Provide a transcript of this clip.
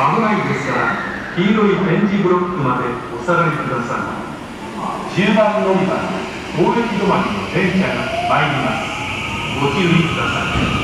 危ないですから黄色い点字ブロックまでお下がりください。10番乗り場交易止まりの電車が参ります。ご注意ください。